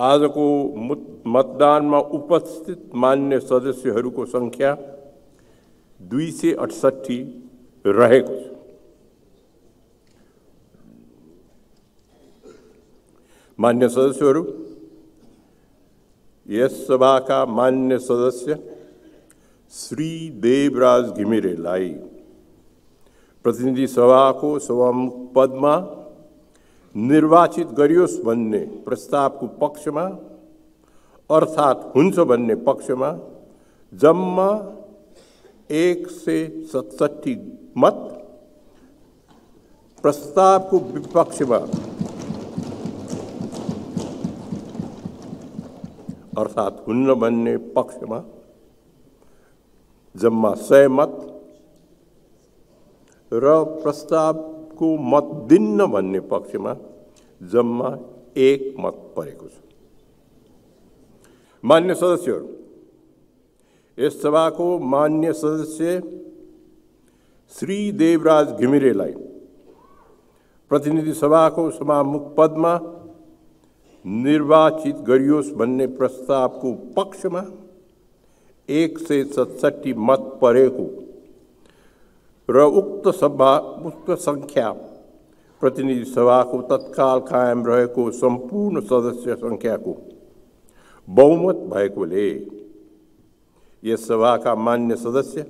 आजको मुत- मतदानमा उपस्थित मान्य सदस्यहरूको सङ्ख्या दुई सय अठसट्ठी रहेको छ। मान्य सदस्यहरू, यस सभाका मान्य सदस्य श्री देवराज घिमिरेलाई प्रतिनिधि सभा सभाको सभामुख पदमा निर्वाचित गरियोस् भन्ने प्रस्तावको पक्षमा अर्थात् हुन्छ भन्ने पक्षमा जम्मा एक सय सतसट्ठी मत प्रस्तावको विपक्षमा अर्थात् हुन्न भन्ने पक्षमा जम्मा सय मत र प्रस्तावको मत दिन्न भन्ने पक्षमा जम्मा एक मत परेको छ। मान्य सदस्यहरू यस सभाको मान्य सदस्य श्री देवराज घिमिरेलाई प्रतिनिधि सभाको सभामुख पदमा निर्वाचित गरियोस् भन्ने प्रस्तावको पक्षमा एक सय सतसट्ठी मत परेको र उक्त सभा उक्त सङ्ख्या प्रतिनिधि सभाको तत्काल कायम रहेको सम्पूर्ण सदस्य सङ्ख्याको बहुमत भएकोले यस सभाका मान्य सदस्य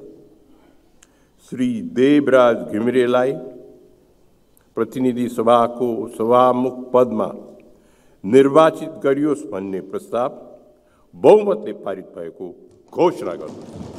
श्री देवराज घिमिरेलाई प्रतिनिधि सभाको सभामुख पदमा निर्वाचित गरियोस् भन्ने प्रस्ताव बहुमतले पारित भएको घोषणा गर्नु